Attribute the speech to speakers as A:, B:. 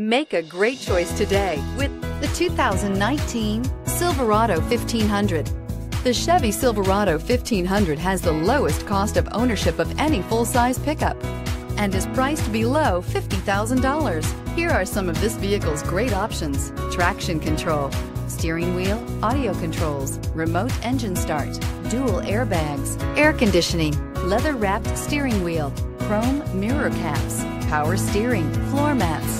A: Make a great choice today with the 2019 Silverado 1500. The Chevy Silverado 1500 has the lowest cost of ownership of any full-size pickup and is priced below $50,000. Here are some of this vehicle's great options. Traction control, steering wheel, audio controls, remote engine start, dual airbags, air conditioning, leather wrapped steering wheel, chrome mirror caps, power steering, floor mats,